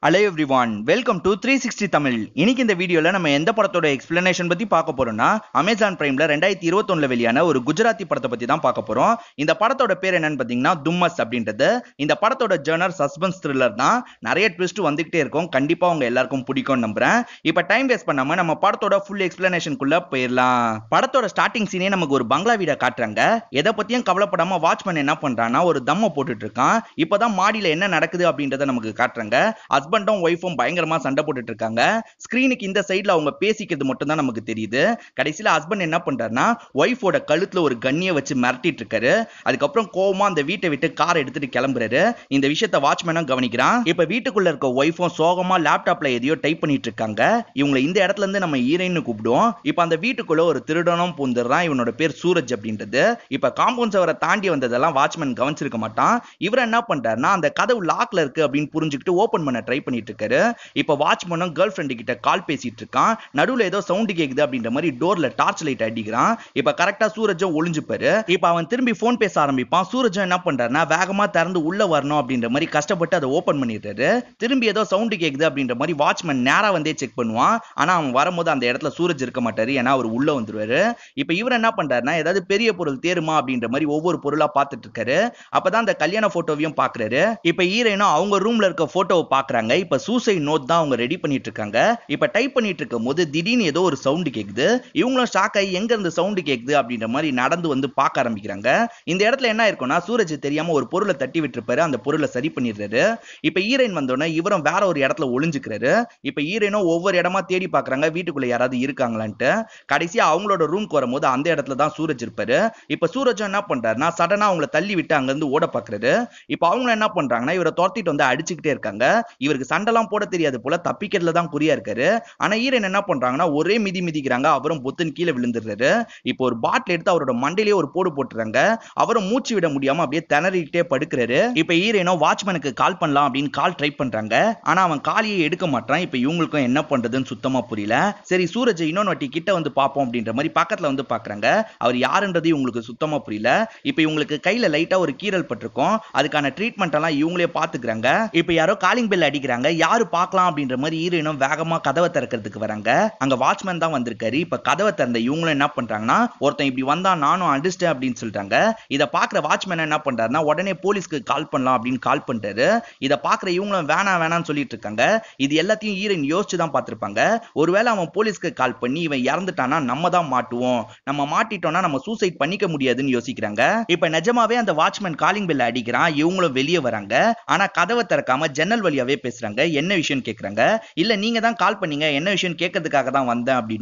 Hello one welcome to three sixty Tamil இன்னைக்கு இந்த வீடியோல நம்ம எந்த படத்தோட எக்ஸ்பிளனேஷன் பத்தி பார்க்க போறோம்னா அமேசான் பிரைம்ல ரெண்டாயிரத்தி இருபத்தொன்னில் வெளியான ஒரு குஜராத்தி படத்தை பத்தி தான் பார்க்க போறோம். இந்த படத்தோட பேர் என்னன்னு பாத்தீங்கன்னா தும்மஸ் அப்படின்றது. இந்த படத்தோட ஜேர்னர் சஸ்பென்ஸ் த்ரில்லர் தான் நிறைய ட்விஸ்ட் வந்துகிட்டே இருக்கும். கண்டிப்பா உங்க எல்லாருக்கும் பிடிக்கும்னு நம்புறேன். இப்ப டைம் வேஸ்ட் பண்ணாம நம்ம படத்தோட ஃபுல் எக்ஸ்பிளனேஷனுக்குள்ளே போயிடலாம். படத்தோட ஸ்டார்டிங் சீனே நமக்கு ஒரு பங்களா வீடை காட்டுறாங்க. எதை பத்தியும் கவலைப்படாம வாட்ச்மேன் என்ன பண்றான்னா ஒரு தம்மை போட்டுட்டு இருக்கான். இப்பதான் மாடியில என்ன நடக்குது அப்படின்றத நமக்கு காட்டுறாங்க. ஹஸ்பண்டும் ஒய்ஃபும் பயங்கரமா சண்டை போட்டுட்டு இருக்காங்க ஸ்கிரீனுக்கு இந்த சைடுல அவங்க பேசிக்கிறது மட்டும் தான் நமக்கு தெரியுது. கடைசியில ஹஸ்பண்ட் என்ன பண்றாருன்னா ஒய்ஃபோட கழுத்துல ஒரு கண்ணியை வச்சு மிரட்டிட்டு இருக்காரு அதுக்கப்புறம் கோவமா அந்த வீட்டை விட்டு கார் எடுத்துட்டு கிளம்புறாரு. இந்த விஷயத்த வாட்ச்மேனும் கவனிக்கிறான். இப்ப வீட்டுக்குள்ள இருக்க ஒய்ஃபும் சோகமா லேப்டாப்ல எதையோ டைப் பண்ணிட்டு இருக்காங்க இவங்களை இந்த இடத்துல இருந்து நம்ம ஈரைன்னு கூப்பிடுவோம். இப்ப அந்த வீட்டுக்குள்ள ஒரு திருடனும் பூந்துடுறான். இவனோட பேர் சூரஜ் அப்படின்றது. இப்ப காம்பவுண்ட் சவரை தாண்டி வந்ததெல்லாம் வாட்ச்மேன் கவனிச்சிருக்க மாட்டான். இவர் என்ன பண்றாருன்னா அந்த கதவு லாக்ல இருக்கு அப்படின்னு புரிஞ்சுக்கிட்டு ஓபன் பண்ண ட்ரை பண்ணிட்டு இருக்காரு இப்ப வாட்ச்மேனும் கேர்ள் ஃப்ரெண்டு கிட்ட கால் பேசிட்டு இருக்கான் நடுவுல ஏதோ சவுண்ட் கேக்குது அப்படின்ற மாதிரி டோர்ல டார்ச் லைட் அடிக்கிறான். இப்ப கரெக்டா சூரஜும் ஒளிஞ்சுப்பாரு. இப்ப அவன் திரும்பி போன் பேச ஆரம்பிப்பான். சூரஜும் என்ன பண்றாருன்னா வேகமா திறந்து உள்ள வரணும் அப்படின்ற மாதிரி கஷ்டப்பட்டு அதை ஓபன் பண்ணிடுறாரு. திரும்பி ஏதோ சவுண்ட் கேக்குது அப்படின்ற மாதிரி வாட்ச்மேன் நேரா வந்தே செக் பண்ணுவான். ஆனா அவன் வரும்போது அந்த இடத்துல சூரஜ் இருக்க மாட்டாரு. ஏன்னா அவர் உள்ள வந்துருவாரு. இப்ப இவர் என்ன பண்றாருன்னா ஏதாவது பெரிய பொருள் தேருமா அப்படின்ற மாதிரி ஒவ்வொரு பொருளா பார்த்துட்டு இருக்காரு அப்பதான் அந்த கல்யாண போட்டோவையும் பாக்குறாரு. இப்ப ஹீரோயினும் அவங்க ரூம்ல இருக்க போட்டோவை பாக்குறாங்க. இப்ப சூசைட் நோட் தான் அவங்க ரெடி பண்ணிட்டு இருக்காங்க இப்ப டைப் பண்ணிட்டு இருக்கும் போது திடீர்னு ஏதோ ஒரு சவுண்ட் கேக்குது. இவங்களும் ஷாக் ஆகி எங்க இருந்து சவுண்ட் கேக்குது அப்படின்ற மாதிரி நடந்து வந்து பார்க்க ஆரம்பிக்கிறாங்க. இந்த இடத்துல என்ன இருக்கும்னா சூரஜ் தெரியாம ஒரு பொருளை தட்டி விட்டுருப்பாரு. அந்த பொருளை சரி பண்ணிடுறாரு. இப்ப ஹீரோயின் வந்தோடனே இவரும் வேற ஒரு இடத்துல ஒளிஞ்சுக்கிறாரு. இப்ப ஹீரோயினும் ஒவ்வொரு இடமா தேடி பாக்குறாங்க வீட்டுக்குள்ள யாராவது இருக்காங்களான்ட்டு. கடைசியா அவங்களோட ரூம்க்கு வரும்போது அந்த இடத்துல தான் சூரஜ் இருப்பாரு. இப்ப சூரஜ் என்ன பண்றாருன்னா சடனா அவங்கள தள்ளி விட்டு அங்க இருந்து ஓட பாக்குறாரு இப்ப அவங்க என்ன பண்றாங்கன்னா இவரை துரத்திட்டு வந்து அடிச்சுக்கிட்டே இருக்காங்க. இவருக்கு சண்டைலாம் போட தெரியாது போல. தப்பிக்கிறதுல தான் குறியா இருக்காரு. ஆனா ஈரன் என்ன பண்றாங்கன்னா ஒரே மிதி மிதிக்கிறாங்க. அவரும் பொத்துன்னு கீழே விழுந்துடுறாரு. இப்போ ஒரு பாட்டில் எடுத்து அவரோட மண்டையிலேயே ஒரு போடு போட்டுறாங்க. அவரும் மூச்சு விட முடியாம அப்படியே திணறிக்கிட்டே படுக்கிறாரு. இப்ப ஈரேனோ வாட்ச்மேனுக்கு கால் பண்ணலாம் அப்படின்னு கால் ட்ரை பண்றாங்க. ஆனா அவன் காலியை எடுக்க மாட்டான் இப்ப இவங்களுக்கும் என்ன பண்றதுன்னு சுத்தமா புரியல. சரி சூரஜ் இன்னொன்னு வாட்டி கிட்ட வந்து பார்ப்போம் அப்படின்ற மாதிரி பக்கத்துல வந்து பாக்குறாங்க. அவர் யாருன்றது இவங்களுக்கு சுத்தமா புரியல. இப்ப இவங்களுக்கு கையில லைட்டா ஒரு கீறல் பட்டிருக்கும். அதுக்கான ட்ரீட்மெண்ட் எல்லாம் இவங்களே பாத்துக்கிறாங்க. இப்ப யாரோ காலிங் பெல் அடிக்கிறாங்க யாரு பார்க்கலாம் அப்படின்ற மாதிரி ஹீரோயினும் வேகமா கதவை திறக்கிறதுக்கு வராங்க. அங்க வாட்ச்மேன் தான் வந்திருக்காரு. இப்ப கதவை திறந்த இவங்களும் என்ன பண்றாங்கன்னா ஒருத்தன் இப்படி வந்தா நானும் அடிச்சிட்டேன் அப்படின்னு சொல்றாங்க இதை பாக்குற வாட்ச்மேன் என்ன பண்றாருன்னா உடனே போலீஸ்க்கு கால் பண்ணலாம் அப்படின்னு கால் பண்றாரு இதை பாக்குற இவங்களும் வேணாம் வேணாம்னு சொல்லிட்டு இருக்காங்க. இது எல்லாத்தையும் ஹீரோயின் யோசிச்சு தான் பார்த்திருப்பாங்க. ஒருவேளை அவன் போலீஸ்க்கு கால் பண்ணி இவன் இறந்துட்டானா நம்ம தான் மாட்டுவோம். நம்ம மாட்டிட்டோம்னா நம்ம சூசைட் பண்ணிக்க முடியாதுன்னு யோசிக்கிறாங்க. இப்ப நிஜமாவே அந்த வாட்ச்மேன் காலிங் பெல் அடிக்கிறான். இவங்களும் வெளியே வராங்க. ஆனா கதவை திறக்காம ஜன்னல் வழியாவே பேசுறாங்க என்ன விஷயம் கேட்குறாங்க இல்லை நீங்க தான் கால் பண்ணீங்க என்ன விஷயம் கேட்கறதுக்காக தான் வந்தேன் அப்படின்னு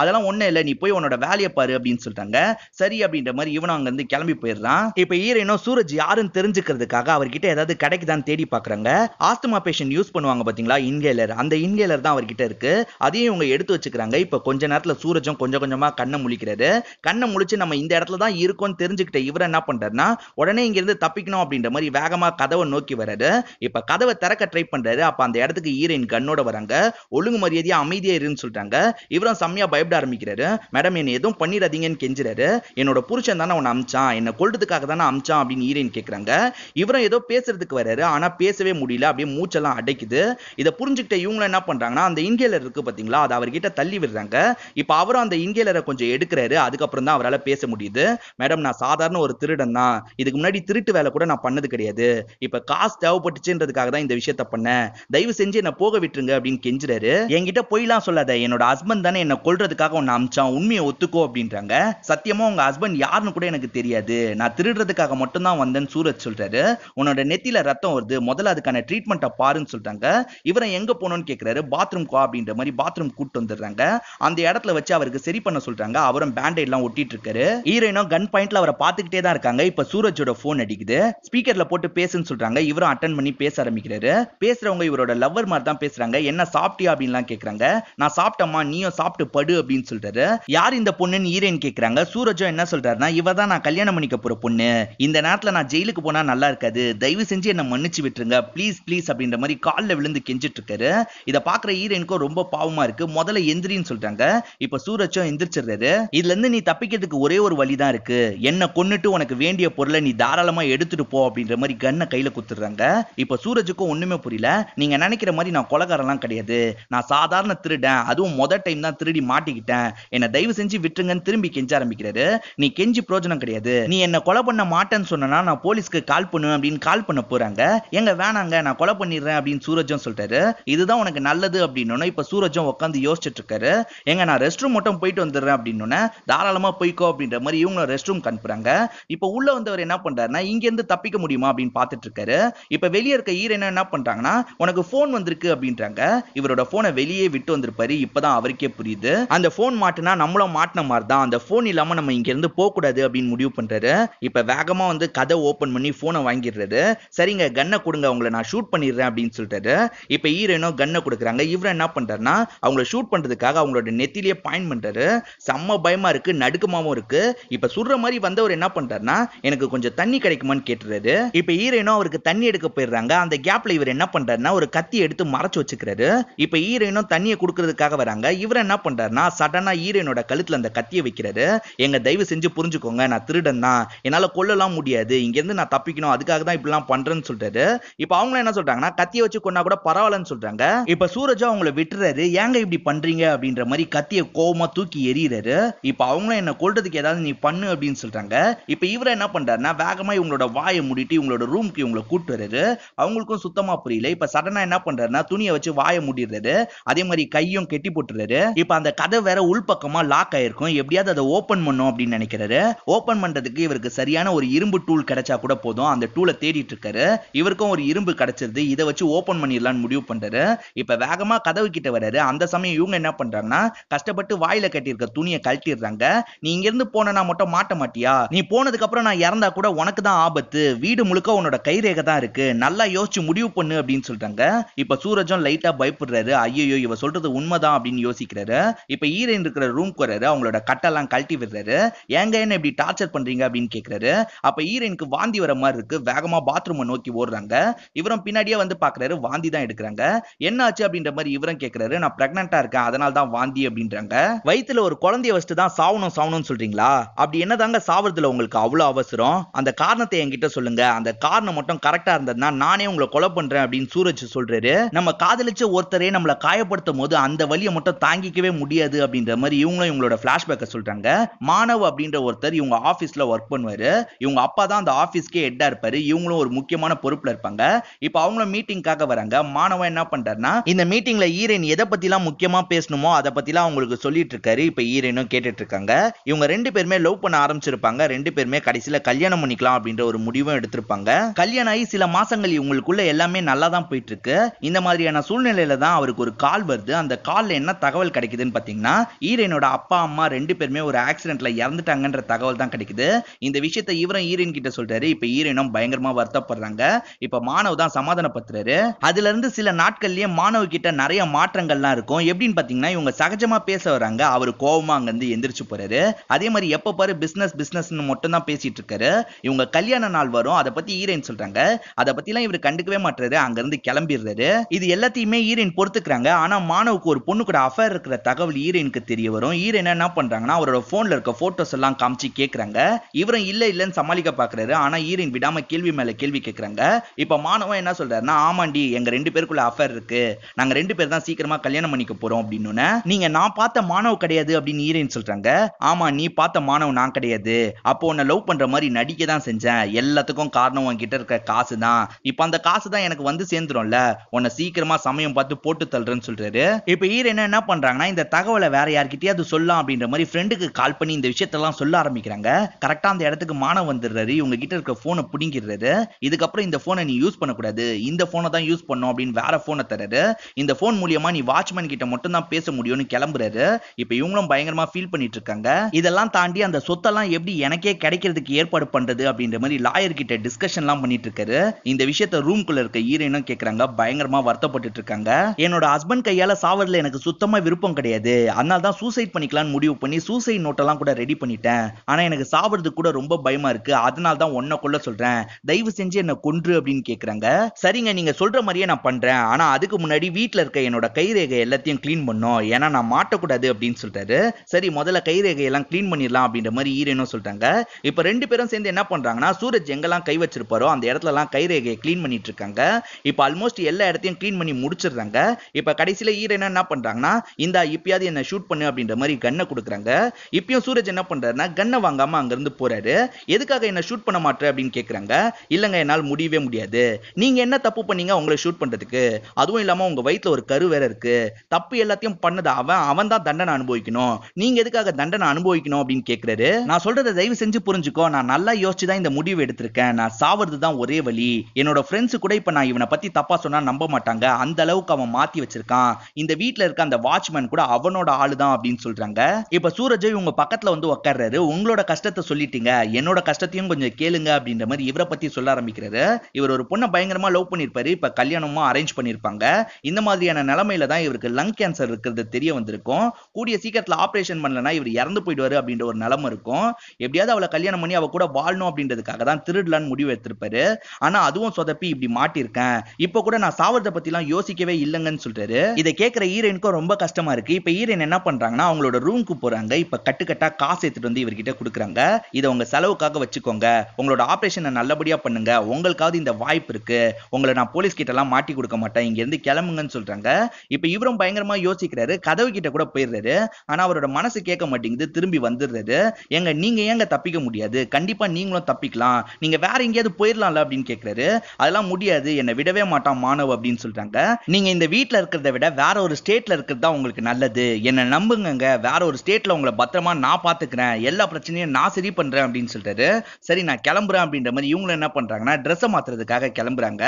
அதெல்லாம் ஒண்ணு இல்லை நீ போய் உன்னோட வேலையை பாரு அப்படின்னு சொல்றாங்க. சரி அப்படின்ற மாதிரி இவனும் அங்க இருந்து கிளம்பி போயிடுறான். இப்ப ஈரனும் சூரஜ் யாருன்னு தெரிஞ்சுக்கிறதுக்காக அவர்கிட்ட ஏதாவது கிடைக்குதான்னு தேடி பாக்குறாங்க. ஆஸ்துமா பேஷண்ட் யூஸ் பண்ணுவாங்க பாத்தீங்களா இன்ஹேலர். அந்த இன்ஹேலர் தான் அவர்கிட்ட இருக்கு. அதையும் இவங்க எடுத்து வச்சுக்கிறாங்க. இப்ப கொஞ்ச நேரத்துல சூரஜும் கொஞ்சம் கொஞ்சமா கண்ணை முழிக்கிறாரு. கண்ணை முழிச்சு நம்ம இந்த இடத்துல தான் இருக்கோம்னு தெரிஞ்சுக்கிட்ட இவர் என்ன பண்றாருன்னா உடனே இங்க இருந்து தப்பிக்கணும் அப்படின்ற மாதிரி வேகமா கதவை நோக்கி வர்றாரு. இப்ப கதவை திறக்க ட்ரை பண்றாரு அப்ப அந்த இடத்துக்கு ஈரன் கண்ணோட வராங்க. ஒழுங்கு மரியாதையா அமைதியா இருன்னு சொல்றாங்க இவரும் செம்மையா பயப்பட ஆரம்பிக்கிறாரு. மேடம் என்ன எதுவும் பண்ணிடாதீங்கன்னு கெஞ்சுறாரு. என்னோட புருஷன் தானே அவனை அமிச்சான். என்ன கொல்றதுக்காக தானே அமிச்சான் அப்படின்னு ஈரன் கேக்குறாங்க. இவரும் ஏதோ பேசுறதுக்கு வராரு. ஆனா பேசவே முடியல. அப்படியே மூச்செல்லாம் அடைக்குது. இதை புரிஞ்சுக்கிட்ட இவங்களும் என்ன பண்றாங்கன்னா அந்த இன்ஹேலர் இருக்கு பாத்தீங்களா அதை அவர்கிட்ட தள்ளி விடுறாங்க. இப்ப அவரும் அந்த இன்ஹேலரை கொஞ்சம் எடுக்கிறாரு. அதுக்கப்புறம் தான் அவரால் பேச முடியுது. மேடம் நான் சாதாரண ஒரு திருடன் தான். இதுக்கு முன்னாடி திருட்டு வேலை கூட நான் பண்ணது கிடையாது. இப்ப காசு தேவைப்பட்டுச்சுன்றதுக்காக தான் இந்த விஷயத்த பண்ணேன். தயவு செஞ்சு என்ன போக விட்டுருங்க அப்படின்னு கெஞ்சுறாரு. என்கிட்ட பொய்லாம் சொல்லாத. என்னோட ஹஸ்பண்ட் தானே என்ன கொள்றதுக்காக உன்னை அமிச்சான். உண்மையை ஒத்துக்கோ அப்படின்றாங்க. சத்தியமா உங்க ஹஸ்பண்ட் யாருன்னு கூட எனக்கு தெரியாது. நான் திருடுறதுக்காக மட்டும் தான் வந்தேன்னு சூரஜ் சொல்றாரு. உன்னோட நெத்தியில ரத்தம் வருது. முதல்ல அதுக்கான ட்ரீட்மெண்ட்டை பாருன்னு சொல்றாங்க. இவரை எங்க போனோம்னு கேக்குறாரு. பாத்ரூம் கோ அப்படின்ற மாதிரி பாத்ரூம் கூட்டு வந்துடுறாங்க. அந்த இடத்துல வச்சு அவருக்கு சரி பண்ண சொல்றாங்க. அவரும் பேண்டேட் எல்லாம் ஒட்டிட்டு இருக்காரு. ஹீரோயினும் கன் பாயிண்ட்ல அவரை பாத்துக்கிட்டே தான் இருக்காங்க. இப்ப சூரஜோட போன் அடிக்குது. ஸ்பீக்கர்ல போட்டு பேசுன்னு சொல்றாங்க. இவரும் அட்டன் பண்ணி பேச ஆரம்பிக்கிறாரு. பேச பேசுறவங்க இவரோட லவ்வர் மாதிரி தான் பேசுறாங்க. என்ன சாப்பிட்டியா? அப்படின்லாம் கேக்குறாங்க. நான் சாப்பிட்டம்மா நீயும் சாப்பிட்டு படு அப்படின்னு சொல்றாரு. யார் இந்த பொண்ணுன்னு ஹீரோயின் கேக்குறாங்க. சூரஜோ என்ன சொல்றாருன்னா இவ தான் நான் கல்யாணம் பண்ணிக்க போற பொண்ணு. இந்த நேரத்துல நான் ஜெயிலுக்கு போனா நல்லா இருக்காது. தயவு செஞ்சு என்ன மன்னிச்சு விட்டுருங்க. ப்ளீஸ் ப்ளீஸ் அப்படின்ற மாதிரி கால்ல விழுந்து கெஞ்சிட்டு இருக்காரு. இத பாக்குற ஹீரோயினுக்கும் ரொம்ப பாவமா இருக்கு. முதல்ல எந்திரின்னு சொல்றாங்க. இப்ப சூரஜோ எந்திரிச்சிடுறாரு. இதுல இருந்து நீ தப்பிக்கிறதுக்கு ஒரே ஒரு வழி தான் இருக்கு. என்ன கொன்னுட்டு உனக்கு வேண்டிய பொருளை நீ தாராளமா எடுத்துட்டு போ அப்படின்ற மாதிரி கண்ணை கையில குத்துறாங்க. இப்ப சூரஜுக்கும் ஒண்ணுமே புரியல. புரியல நீங்க நினைக்கிற மாதிரி நான் கொலகாரெல்லாம் கிடையாது. நான் சாதாரண திருடன். அதுவும் மொதல் டைம் தான் திருடி மாட்டிக்கிட்டேன். என்ன தயவு செஞ்சு விட்டுருங்கன்னு திரும்பி கெஞ்ச ஆரம்பிக்கிறாரு நீ கெஞ்சி பிரயோஜனம் கிடையாது. நீ என்ன கொலை பண்ண மாட்டேன்னு சொன்னா நான் போலீஸ்க்கு கால் பண்ணுவேன் அப்படின்னு கால் பண்ண போறாங்க. எங்க வேணாங்க நான் கொலை பண்ணிடுறேன் அப்படின்னு சூரஜும் சொல்லிட்டாரு இதுதான் உனக்கு நல்லது அப்படின்னு இப்ப சூரஜும் உட்காந்து யோசிச்சுட்டு இருக்காரு. எங்க நான் ரெஸ்ட் ரூம் மட்டும் போயிட்டு வந்துடுறேன் அப்படின்னு தாராளமா போய்க்கோ அப்படின்ற மாதிரி இவங்க ரெஸ்ட் ரூம் அனுப்புறாங்க இப்ப உள்ள வந்தவர் என்ன பண்றாருன்னா இங்க இருந்து தப்பிக்க முடியுமா அப்படின்னு பாத்துட்டு இருக்காரு. இப்ப வெளியே இருக்க ஈரன் என்ன பண்றாங்கன்னா உனக்கு போன் வந்திருக்கு அப்படின்றாங்க. இவரோட போனை வெளியே விட்டு வந்திருப்பாரு. இப்பதான் அவருக்கே புரியுது. அந்த போன் மாட்டினா நம்மளும் மாட்டின மாதிரி தான் அந்த போன் இல்லாம நம்ம இங்க இருந்து போக கூடாது அப்படின்னு முடிவு பண்றாரு. இப்ப வேகமா வந்து கதை ஓபன் பண்ணி போனை வாங்கிடுறாரு. சரிங்க கன்னை கொடுங்க அவங்கள நான் ஷூட் பண்ணிடுறேன் அப்படின்னு சொல்லிட்டாரு இப்ப ஹீரோயினோ கன்னை கொடுக்குறாங்க. இவர் என்ன பண்றாருன்னா அவங்கள ஷூட் பண்றதுக்காக அவங்களோட நெத்திலேயே பாயிண்ட் பண்றாரு. செம்ம பயமா இருக்கு நடுக்கமாவும் இருக்கு. இப்ப சுடுற மாதிரி வந்தவர் என்ன பண்றாருன்னா எனக்கு கொஞ்சம் தண்ணி கிடைக்குமான்னு கேட்டுறாரு. இப்ப ஹீரோயினோ அவருக்கு தண்ணி எடுக்க போயிடுறாங்க. அந்த கேப்ல இவர் என்ன பண்றாருன்னா ஒரு கத்தி எடுத்து மறைச்சு வச்சுக்கிறாரு. இப்ப ஹீரோயினும் தண்ணியை கொடுக்கறதுக்காக வராங்க. இவர் என்ன பண்றாருன்னா சடனா ஹீரோயினோட கழுத்துல அந்த கத்தியை வைக்கிறாரு. எங்க தயவு செஞ்சு புரிஞ்சுக்கோங்க நான் திருடன் தான். என்னால கொல்லலாம் முடியாது. இங்க இருந்து நான் தப்பிக்கணும். அதுக்காக தான் இப்படிலாம் பண்றேன்னு சொல்றாரு. இப்ப அவங்க என்ன சொல்றாங்கன்னா கத்தியை வச்சு கொண்டா கூட பரவாயில்லன்னு சொல்றாங்க. இப்ப சூரஜா அவங்கள விட்டுறாரு. ஏங்க இப்படி பண்றீங்க? அப்படின்ற மாதிரி கத்தியை கோபமா தூக்கி எறிகிறாரு இப்ப அவங்களும் என்ன கொல்றதுக்கு ஏதாவது நீ பண்ணு அப்படின்னு சொல்றாங்க. இப்ப இவர் என்ன பண்றாருன்னா வேகமா இவங்களோட வாயை மூடிட்டு இவங்களோட ரூம்க்கு இவங்களை கூட்டு வர்றாரு. அவங்களுக்கும் சுத்தமா புரியல. இப்ப சடனா என்ன பண்றாருன்னா துணியை வச்சு வாய மூடிடுறாரு. அதே மாதிரி கையும் கெட்டி போட்டுறாரு இப்ப அந்த கதை வேற உள்பக்கமா லாக் ஆயிருக்கும். எப்படியாவது அதை ஓபன் பண்ணும் அப்படின்னு நினைக்கிறாரு. ஓபன் பண்றதுக்கு இவருக்கு சரியான ஒரு இரும்பு டூல் கிடைச்சா கூட போதும். அந்த டூலை தேடிட்டு இருக்காரு. இவருக்கும் ஒரு இரும்பு கிடைச்சிருது. இதை வச்சு ஓபன் பண்ணிடலாம்னு முடிவு பண்றாரு. இப்ப வேகமா கதவு கிட்ட வர்றாரு. அந்த சமயம் இவங்க என்ன பண்றாங்கன்னா கஷ்டப்பட்டு வாயில கட்டியிருக்க துணியை கழட்டிடுறாங்க. நீ இங்க இருந்து போனா மட்டும் மாட்ட மாட்டியா? நீ போனதுக்கு அப்புறம் நான் இறந்தா கூட உனக்கு தான் ஆபத்து. வீடு முழுக்க உன்னோட கைரேகை தான் இருக்கு. நல்லா யோசிச்சு முடிவு பண்ணு அப்படின்னு சொல்றாங்க இப்ப சூரஜும் லைட்டா பயப்படுறாரு. ஐயோ இவ சொல்றது உண்மைதான் அப்படின்னு யோசிக்கிறாரு. இப்ப ஈரன் இருக்கிற ரூம்க்கு வர்றாரு. அவங்களோட கட்டெல்லாம் கழட்டி விடுறாரு. ஏங்க என்ன இப்படி டார்ச்சர் பண்றீங்க அப்படின்னு கேக்குறாரு. அப்ப ஈரனுக்கு வாந்தி வர மாதிரி இருக்கு. வேகமா பாத்ரூம் நோக்கி ஓடுறாங்க. இவரும் பின்னாடியே வந்து பாக்குறாரு. வாந்தி தான் எடுக்கிறாங்க. என்ன ஆச்சு அப்படின்ற மாதிரி இவரும் கேக்குறாரு. நான் பிரெக்னண்டா இருக்கேன். அதனால தான் வாந்தி அப்படின்றாங்க. வயித்துல ஒரு குழந்தைய வச்சுட்டு தான் சாவணும் சாவணும்னு சொல்றீங்களா? அப்படி என்னதாங்க சாவறதுல உங்களுக்கு அவ்வளவு அவசரம்? அந்த காரணத்தை என்கிட்ட சொல்லுங்க. அந்த காரணம் மட்டும் கரெக்டா இருந்ததுன்னா நானே உங்களை கொலை பண்றேன் அப்படின்னு சூரஜ் சொல்றாரு நம்ம காதலிச்ச ஒருத்தரே நம்மள காயப்படுத்தும் போது அந்த வழியை மட்டும் தாங்கிக்கவே முடியாது அப்படின்ற மாதிரி இவங்களும் இவங்களோட பிளாஷ்பேக்கை சொல்றாங்க. மாணவ் அப்படின்ற ஒருத்தர் இவங்க ஆபீஸ்ல ஒர்க் பண்ணுவாரு. இவங்க அப்பா தான் அந்த ஆபீஸ்க்கே ஹெட்டா இருப்பாரு. இவங்களும் ஒரு முக்கியமான பொறுப்புல இருப்பாங்க. இப்போ அவங்களும் மீட்டிங்காக வராங்க. மாணவன் என்ன பண்றாருன்னா இந்த மீட்டிங்ல ஈரன் எதை பத்திலாம் முக்கியமா பேசணுமோ அதை பத்திலாம் அவங்களுக்கு சொல்லிட்டு இருக்காரு. இப்ப ஈரனும் கேட்டுட்டு இருக்காங்க. இவங்க ரெண்டு பேருமே லவ் பண்ண ஆரம்பிச்சிருப்பாங்க. ரெண்டு பேருமே கடைசியில கல்யாணம் பண்ணிக்கலாம் அப்படின்ற ஒரு முடிவும் எடுத்திருப்பாங்க. கல்யாணம் ஆகி சில மாசங்கள் இவங்களுக்குள்ள எல்லாமே நல்லா தான் தான் போயிட்டு இருக்கு இந்த மாதிரியான சூழ்நிலையில தான் அவருக்கு ஒரு கால் வருது. அந்த கால்ல என்ன தகவல் கிடைக்குதுன்னு பாத்தீங்கன்னா ஈரனோட அப்பா அம்மா ரெண்டு பேருமே ஒரு ஆக்சிடென்ட்ல இறந்துட்டாங்கன்ற தகவல் தான் கிடைக்குது. இந்த விஷயத்தை இவரும் ஈரன் கிட்ட சொல்றாரு. இப்ப ஈரனும் பயங்கரமா வருத்தப்படுறாங்க. இப்ப மாணவ் தான் சமாதானப்படுத்துறாரு. அதுல இருந்து சில நாட்கள்லயே மாணவ கிட்ட நிறைய மாற்றங்கள்லாம் இருக்கும். எப்படின்னு பாத்தீங்கன்னா இவங்க சகஜமா பேச வராங்க அவர் கோவமா அங்க இருந்து எந்திரிச்சு போறாரு. அதே மாதிரி எப்ப பாரு பிசினஸ் பிசினஸ்னு மட்டும் தான் பேசிட்டு இருக்காரு. இவங்க கல்யாண நாள் வரும். அதை பத்தி ஈரன் சொல்றாங்க. அதை பத்திலாம் இவர் கண்டுக்கவே மாட்டாரு அங்க வந்து கிளம்பிடுறாரு. இது எல்லாத்தையுமே ஈரன் பொறுத்துக்கிறாங்க. ஆனா மாணவுக்கு ஒரு பொண்ணு கூட அஃபேர் இருக்கிற தகவல் ஈரனுக்கு தெரிய வரும். ஈரன் என்ன பண்றாங்கன்னா அவரோட போன்ல இருக்க போட்டோஸ் எல்லாம் காமிச்சு கேக்குறாங்க. இவரும் இல்ல இல்லன்னு சமாளிக்க பாக்குறாரு. ஆனா ஈரன் விடாம கேள்வி மேல கேள்வி கேக்குறாங்க. இப்ப மாணவன் என்ன சொல்றாருன்னா ஆமாண்டி எங்க ரெண்டு பேருக்குள்ள அஃபேர் இருக்கு. நாங்க ரெண்டு பேர் தான் சீக்கிரமா கல்யாணம் பண்ணிக்க போறோம் அப்படின்னு நீங்க நான் பார்த்த மாணவ கிடையாது அப்படின்னு ஈரன் சொல்றாங்க. ஆமா நீ பார்த்த மாணவ நான் கிடையாது. அப்போ உன்னை லவ் பண்ற மாதிரி நடிக்க தான் செஞ்சேன். எல்லாத்துக்கும் காரணம் உன்கிட்ட இருக்க காசு தான் இப்ப அந்த காசு தான் எனக்கு வந்து சேர்ந்துரும்ல. உன்னை சீக்கிரமா சமயம் பார்த்து போட்டு தள்ளுறேன்னு சொல்றாரு. இப்ப ஈரன் என்ன பண்றாங்கன்னா இந்த தகவலை வேற யார்கிட்டயாவது சொல்லலாம் அப்படின்ற மாதிரி ஃப்ரெண்டுக்கு கால் பண்ணி இந்த விஷயத்தெல்லாம் சொல்ல ஆரம்பிக்கிறாங்க. கரெக்டா அந்த இடத்துக்கு மானம் வந்துடுறாரு. இவங்க கிட்ட இருக்க போனை பிடிங்கிடுறாரு. இதுக்கப்புறம் இந்த போனை நீ யூஸ் பண்ணக்கூடாது. இந்த போனை தான் யூஸ் பண்ணும் அப்படின்னு வேற போனை தராரு இந்த போன் மூலியமா நீ வாட்ச்மேன் கிட்ட மட்டும் தான் பேச முடியும்னு கிளம்புறாரு. இப்ப இவங்களும் பயங்கரமா ஃபீல் பண்ணிட்டு இருக்காங்க. இதெல்லாம் தாண்டி அந்த சொத்தெல்லாம் எப்படி எனக்கே கிடைக்கிறதுக்கு ஏற்பாடு பண்றது அப்படின்ற மாதிரி லாயர் கிட்ட டிஸ்கஷன்லாம் பண்ணிட்டு இருக்காரு. இந்த விஷயத்த ரூம்குள்ள இருக்க ஈரனும் கேக்குறாங்க பயங்கரமா வருத்தப்பட்டு இருக்காங்க. என்னோட ஹஸ்பண்ட் கையால சாவதுல எனக்கு சுத்தமா விருப்பம் கிடையாது. அதனால தான் சூசைட் பண்ணிக்கலாம்னு முடிவு பண்ணி சூசைட் நோட்டெல்லாம் கூட ரெடி பண்ணிட்டேன். ஆனா எனக்கு சாவறதுக்கு கூட ரொம்ப பயமா இருக்கு. அதனால தான் ஒன்ன கொள்ள சொல்றேன். தயவு செஞ்சு என்ன கொன்று அப்படின்னு கேக்குறாங்க. சரிங்க நீங்க சொல்ற மாதிரியே நான் பண்றேன். ஆனா அதுக்கு முன்னாடி வீட்டுல இருக்க என்னோட கைரேகை எல்லாத்தையும் க்ளீன் பண்ணும். ஏன்னா நான் மாட்டக்கூடாது அப்படின்னு சொல்றாரு. சரி முதல்ல கைரேகை எல்லாம் க்ளீன் பண்ணிடலாம் அப்படின்ற மாதிரி ஈரனும் சொல்றாங்க. இப்ப ரெண்டு பேரும் சேர்ந்து என்ன பண்றாங்கன்னா சூரஜ் எங்கெல்லாம் கை வச்சிருப்பாரோ அந்த இடத்துல எல்லாம் கைரேகையை க்ளீன் பண்ணிட்டு இருக்காங்க. இப்ப ஆல்மோஸ்ட் எல்லா இடத்தையும் க்ளீன் பண்ணி முடிச்சிடுறாங்க. இப்ப கடைசியில ஹீரோயின் என்ன பண்றாங்கன்னா இந்த இப்பயாவது என்ன ஷூட் பண்ணு அப்படின்ற மாதிரி கன்னை கொடுக்குறாங்க. இப்பயும் சூரஜ் என்ன பண்றாருன்னா கன்னை வாங்காம அங்க இருந்து போறாரு. எதுக்காக என்ன ஷூட் பண்ண மாட்டேன் அப்படின்னு கேக்குறாங்க. இல்லங்க என்னால் முடியவே முடியாது. நீங்க என்ன தப்பு பண்ணீங்க உங்களை ஷூட் பண்றதுக்கு? அதுவும் இல்லாம உங்க வயிற்றில் ஒரு கரு வேற இருக்கு. தப்பு எல்லாத்தையும் பண்ணது அவன் அவன் தான் தண்டனை அனுபவிக்கணும். நீங்க எதுக்காக தண்டனை அனுபவிக்கணும் அப்படின்னு கேக்குறாரு. நான் சொல்றதை தயவு செஞ்சு புரிஞ்சுக்கோ. நான் நல்லா யோசிச்சு தான் இந்த முடிவு எடுத்திருக்கேன். நான் சாவறது தான் ஒரே வழி. என்னோட ஃப்ரெண்ட்ஸ் கூட இப்ப நான் இவனை பத்தி தப்பா சொன்னா நம்ப மாட்டாங்க. அந்த அளவுக்கு அவன் மாத்தி வச்சிருக்கான். இந்த வீட்டுல இருக்க அந்த வாட்ச்மேன் கூட அவனோட ஆளு தான் அப்படின்னு சொல்றாங்க. இப்ப சூரஜ் இவங்க பக்கத்துல வந்து உட்கார்றாரு உங்களோட கஷ்டத்தை சொல்லிட்டீங்க. என்னோட கஷ்டத்தையும் கொஞ்சம் கேளுங்க அப்படின்ற மாதிரி இவரை பத்தி சொல்ல ஆரம்பிக்கிறாரு. இவர் ஒரு பொண்ணை பயங்கரமா லவ் பண்ணிருப்பாரு இப்ப கல்யாணமும் அரேஞ்ச் பண்ணிருப்பாங்க இந்த மாதிரியான நிலைமையில தான் இவருக்கு லங் கேன்சர் இருக்கிறது தெரிய வந்திருக்கும். கூடிய சீக்கிரத்துல ஆபரேஷன் பண்ணலனா இவர் இறந்து போயிடுவாரு அப்படின்ற ஒரு நிலைமை இருக்கும். எப்படியாவது அவளை கல்யாணம் பண்ணி அவ கூட வாழணும் அப்படின்றதுக்காக தான் திருடலான்னு முடிவு எடுத்திருப்பாரு. ஆனா அதுவும் சொதப்பி இப்படி மாட்டிருக்கேன் இப்போ கூட நான் சாவறத பத்தி எல்லாம் யோசிக்கவே இல்லைங்கன்னு சொல்றாரு. இதை கேட்கிற ஹீரோயினுக்கும் ரொம்ப கஷ்டமா இருக்கு. இப்ப ஹீரோயின் என்ன பண்றாங்கன்னா அவங்களோட ரூமுக்கு போறாங்க. இப்ப கட்டுக்கட்டா காசு எடுத்துட்டு வந்து இவர்கிட்ட கொடுக்குறாங்க. இதை உங்க செலவுக்காக வச்சுக்கோங்க. உங்களோட ஆப்ரேஷனை நல்லபடியா பண்ணுங்க. உங்களுக்காவது இந்த வாய்ப்பு இருக்கு. உங்களை நான் போலீஸ் கிட்ட எல்லாம் மாட்டி கொடுக்க மாட்டேன். இங்க இருந்து கிளம்புங்கன்னு சொல்றாங்க. இப்ப இவரும் பயங்கரமா யோசிக்கிறாரு. கதவு கிட்ட கூட போயிடுறாரு. ஆனா அவரோட மனசு கேட்க மாட்டேங்குது. திரும்பி வந்துடுறாரு. எங்க நீங்க ஏங்க தப்பிக்க முடியாது? கண்டிப்பா நீங்களும் தப்பிக்கலாம். நீங்க வேற எங்கேயாவது போயிடலாம்ல அப்படின்னு கேட்கிறாரு. அதெல்லாம் முடியாது. என்னை விடவே வரவே மாட்டான் மாணவ அப்படின்னு சொல்றாங்க நீங்க இந்த வீட்ல இருக்கிறத விட வேற ஒரு ஸ்டேட்ல இருக்கிறது தான் உங்களுக்கு நல்லது. என்ன நம்புங்க வேற ஒரு ஸ்டேட்ல உங்களை பத்திரமா நான் பாத்துக்கிறேன். எல்லா பிரச்சனையும் நான் சரி பண்றேன் அப்படின்னு சொல்றாரு சரி நான் கிளம்புறேன் அப்படின்ற மாதிரி இவங்களும் என்ன பண்றாங்கன்னா ட்ரெஸ்ஸை மாத்துறதுக்காக கிளம்புறாங்க.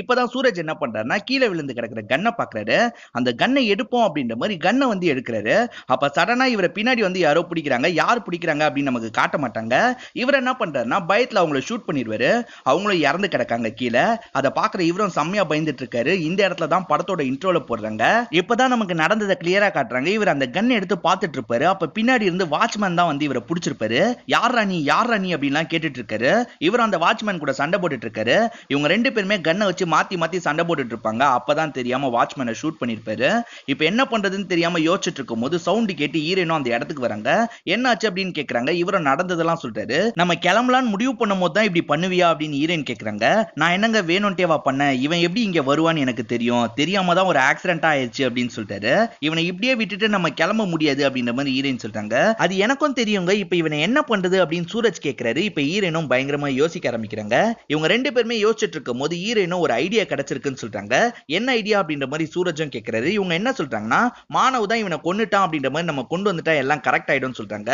இப்பதான் சூரஜ் என்ன பண்றாருன்னா கீழே விழுந்து கிடக்குற கன்னை பாக்குறாரு. அந்த கன்னை எடுப்போம் அப்படின்ற மாதிரி கன்னை வந்து எடுக்கிறாரு. அப்ப சடனா இவரை பின்னாடி வந்து யாரோ பிடிக்கிறாங்க. யார் பிடிக்கிறாங்க அப்படின்னு நமக்கு காட்ட மாட்டாங்க. இவர் என்ன பண்றாருன்னா பயத்துல அவங்கள ஷூட் பண்ணிடுவாரு. அவங்களும் இறந்து கிடக்காங்க கீழே. அதை பாக்குற இவரும் செம்மையா பயந்துட்டு இருக்காரு இந்த இடத்துல தான் படத்தோட இன்ட்ரோல போடுறாங்க. இப்பதான் நமக்கு நடந்ததை கிளியரா காட்டுறாங்க. இவர் அந்த கன் எடுத்து பார்த்துட்டு இருப்பாரு அப்ப பின்னாடி இருந்து வாட்ச்மேன் தான் வந்து இவரை பிடிச்சிருப்பாரு. யார் ராணி யார் ராணி அப்படின்லாம் கேட்டுட்டு இருக்காரு இவர் அந்த வாட்ச்மேன் கூட சண்டை போட்டுட்டு இருக்காரு இவங்க ரெண்டு பேருமே கன்னை வச்சு மாத்தி மாத்தி சண்டை போட்டுட்டு இருப்பாங்க அப்பதான் தெரியாம வாட்ச்மேனை ஷூட் பண்ணிருப்பாரு. இப்ப என்ன பண்றதுன்னு தெரியாம யோசிச்சுட்டு இருக்கும் போது சவுண்ட் கேட்டு ஈரனும் அந்த இடத்துக்கு வராங்க. என்னாச்சு அப்படின்னு கேக்குறாங்க. இவரும் நடந்ததெல்லாம் சொல்றாரு. நம்ம கிளம்பலான்னு முடிவு பண்ணும் போது தான் இப்படி பண்ணுவியா அப்படின்னு ஈரன் கேக்குறாங்க. நான் என்னங்க வேணும்ட்டேவா பண்ண இவன் எப்படி இங்க வருவான்னு எனக்கு தெரியும். தெரியாம தான் ஒரு ஆக்சிடென்ட் ஆயிடுச்சு அப்படின்னு சொல்லிட்டாரு. இவனை இப்படியே விட்டுட்டு நம்ம கிளம்ப முடியாது அப்படின்ற மாதிரி ஈரன் சொல்றாங்க அது எனக்கும் தெரியுங்க. இப்ப இவனை என்ன பண்றது அப்படின்னு சூரஜ் கேக்குறாரு. இப்ப ஈரனும் பயங்கரமா யோசிக்க ஆரம்பிக்கிறாங்க. இவங்க ரெண்டு பேருமே யோசிச்சுட்டு இருக்கும் போது ஈரனும் ஒரு ஐடியா கிடைச்சிருக்குன்னு சொல்றாங்க என்ன ஐடியா அப்படின்ற மாதிரி சூரஜும் கேக்குறாரு. இவங்க என்ன சொல்றாங்கன்னா மாணவ தான் இவனை கொன்னுட்டான் அப்படின்ற மாதிரி நம்ம கொண்டு வந்துட்டா எல்லாம் கரெக்ட் ஆயிடும்னு சொல்றாங்க